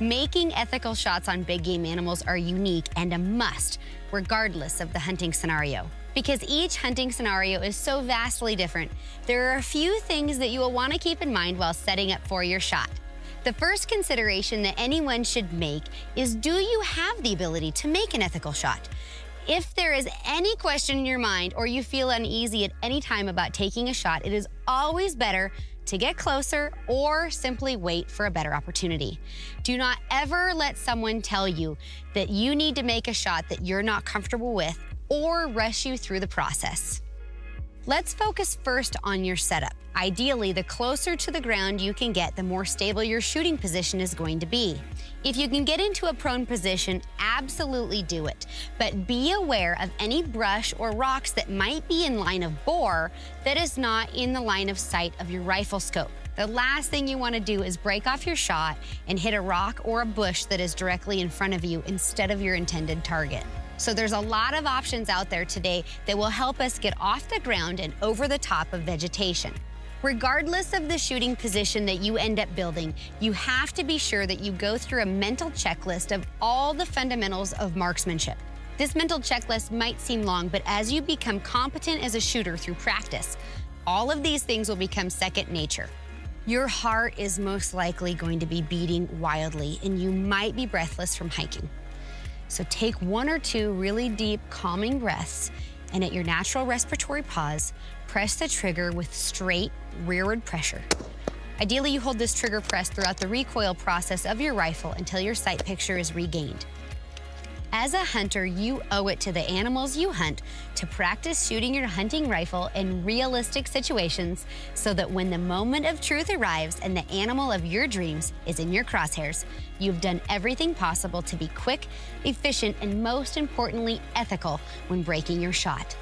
Making ethical shots on big game animals are unique and a must, regardless of the hunting scenario. Because each hunting scenario is so vastly different, there are a few things that you will want to keep in mind while setting up for your shot. The first consideration that anyone should make is do you have the ability to make an ethical shot? If there is any question in your mind or you feel uneasy at any time about taking a shot, it is always better to get closer or simply wait for a better opportunity. Do not ever let someone tell you that you need to make a shot that you're not comfortable with or rush you through the process. Let's focus first on your setup. Ideally, the closer to the ground you can get, the more stable your shooting position is going to be. If you can get into a prone position, absolutely do it. But be aware of any brush or rocks that might be in line of bore that is not in the line of sight of your rifle scope. The last thing you want to do is break off your shot and hit a rock or a bush that is directly in front of you instead of your intended target. So there's a lot of options out there today that will help us get off the ground and over the top of vegetation. Regardless of the shooting position that you end up building, you have to be sure that you go through a mental checklist of all the fundamentals of marksmanship. This mental checklist might seem long, but as you become competent as a shooter through practice, all of these things will become second nature. Your heart is most likely going to be beating wildly, and you might be breathless from hiking. So take one or two really deep, calming breaths, and at your natural respiratory pause, press the trigger with straight rearward pressure. Ideally, you hold this trigger press throughout the recoil process of your rifle until your sight picture is regained. As a hunter, you owe it to the animals you hunt to practice shooting your hunting rifle in realistic situations so that when the moment of truth arrives and the animal of your dreams is in your crosshairs, you've done everything possible to be quick, efficient, and most importantly, ethical when breaking your shot.